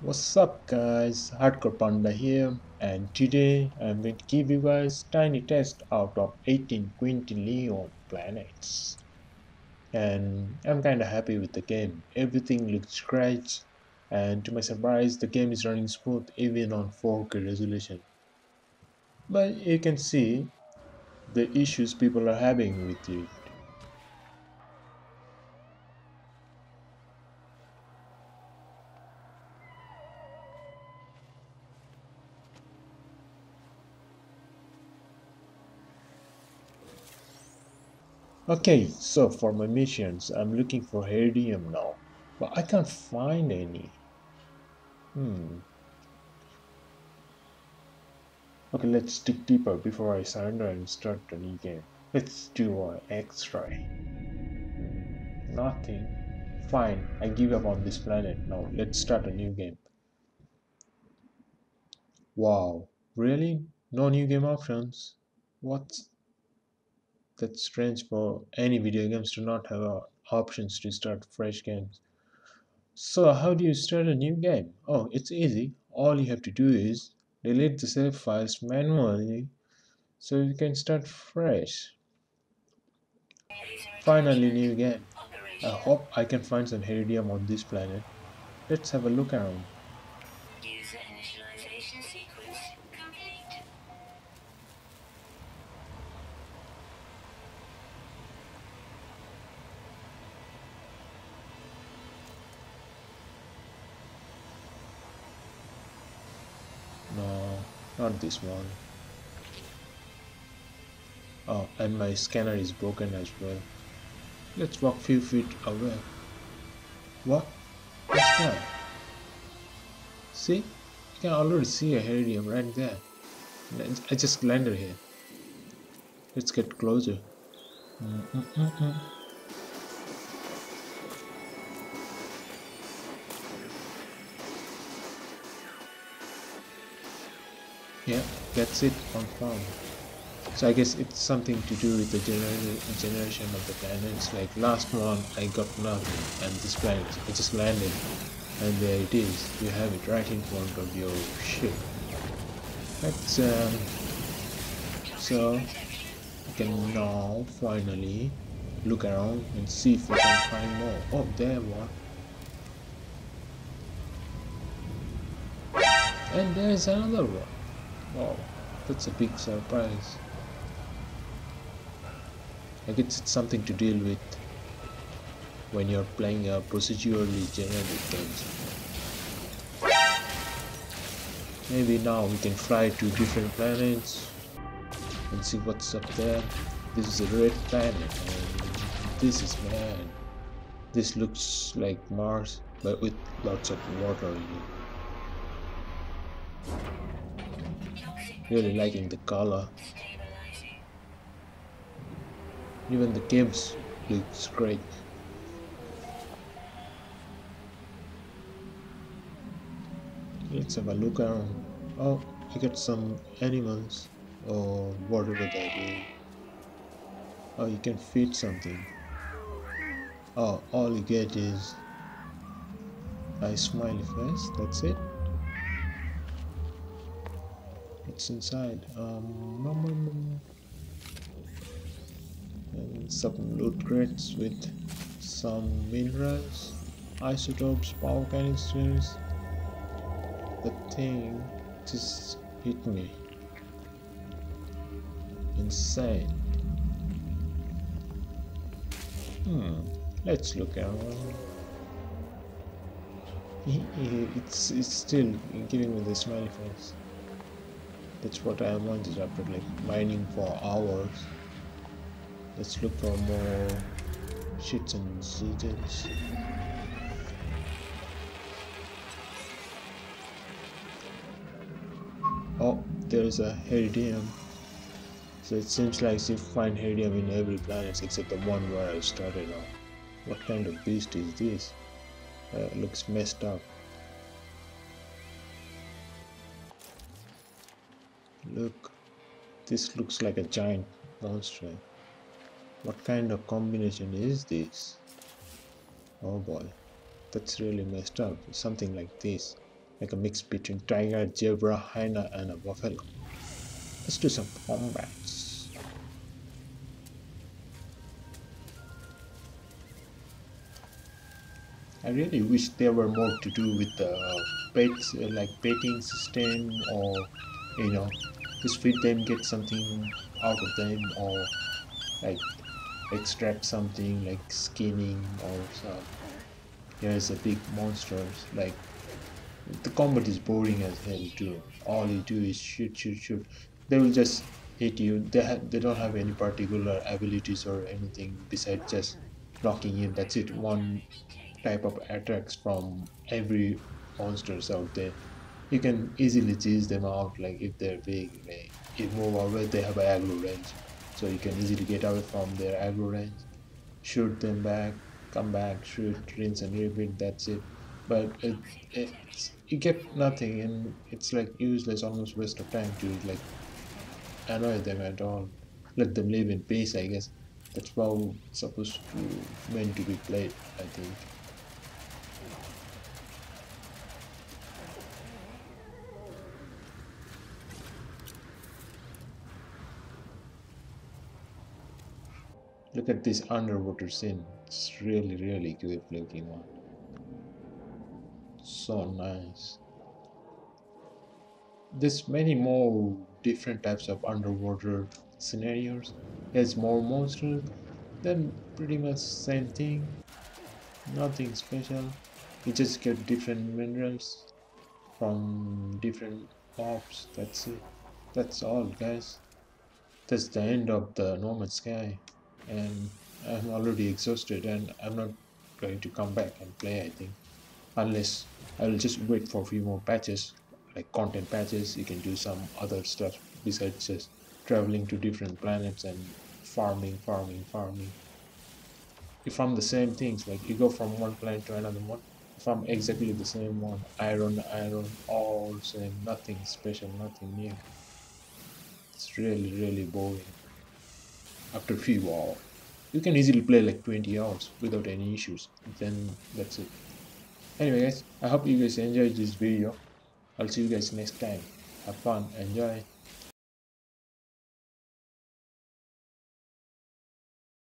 What's up guys, Hardcore Panda here and today I'm going to give you guys tiny test out of 18 Quintillion planets. And I'm kinda happy with the game, everything looks great and to my surprise the game is running smooth even on 4K resolution. But you can see the issues people are having with it Okay, so for my missions, I'm looking for Heridium now, but I can't find any. Hmm. Okay, let's dig deeper before I surrender and start the new game. Let's do an X-ray. Nothing. Fine, I give up on this planet now. Let's start a new game. Wow, really? No new game options? What? That's strange for any video games to not have uh, options to start fresh games. So how do you start a new game? Oh, it's easy. All you have to do is delete the save files manually so you can start fresh. Finally new game. I hope I can find some Heridium on this planet. Let's have a look around. Not this one. Oh and my scanner is broken as well. Let's walk few feet away. What? What's that? See? You can already see a heridium right there. I just landed here. Let's get closer. Mm -mm -mm yeah that's it confirmed so I guess it's something to do with the gener generation of the planets like last one I got nothing and this planet I just landed. And there it is. You have it right in front of your ship. Let's um, so we can now finally look around and see if we can find more. Oh there one and there's another one Wow, that's a big surprise. I guess it's something to deal with when you're playing a procedurally generated games. Maybe now we can fly to different planets and see what's up there. This is a red planet this is man. This looks like Mars but with lots of water in it. Really liking the color. Even the games looks great. Let's have a look around. Oh I got some animals or whatever they do. Oh you can feed something. Oh all you get is a smiley face. That's it what's inside. Um, and some loot crates with some minerals isotopes power canisters. The thing just hit me. Insane. Hmm let's look around. It's it's still giving me the smiley face that's what I wanted after like mining for hours. Let's look for more shits and zitters oh there's a heridium so it seems like you find heridium in every planet except the one where I started on what kind of beast is this? Uh, looks messed up Look, this looks like a giant monster. What kind of combination is this? Oh boy, that's really messed up. Something like this. like a mix between tiger, zebra, hyena, and a buffalo. Let's do some combats. I really wish there were more to do with the pets, uh, like petting system, or you know, just feed them, get something out of them, or like extract something like skinning or some. Here's a big monsters like the combat is boring as hell too. All you do is shoot, shoot, shoot. They will just hit you. They they don't have any particular abilities or anything besides just knocking in. That's it. One type of attacks from every monsters out there. You can easily tease them out. Like if they're big, like if move they have a aggro range, so you can easily get away from their aggro range. Shoot them back, come back, shoot, rinse and repeat. That's it but it, it's you get nothing and it's like useless almost waste of time to like annoy them at all let them live in peace i guess that's how it's supposed to meant to be played i think look at this underwater scene. It's really really good looking one. So nice. There's many more different types of underwater scenarios. There's more monsters. Then pretty much same thing. Nothing special. You just get different minerals from different mobs that's it. That's all guys. That's the end of the No Man's Sky and I'm already exhausted and I'm not going to come back and play I think. Unless I will just wait for a few more patches like content patches. You can do some other stuff besides just traveling to different planets and farming farming farming. Farm the same things like you go from one planet to another one farm exactly the same one iron iron all same nothing special nothing new. It's really really boring after few hours you can easily play like 20 hours without any issues. Then that's it. Anyway guys i hope you guys enjoyed this video. I'll see you guys next time. Have fun. Enjoy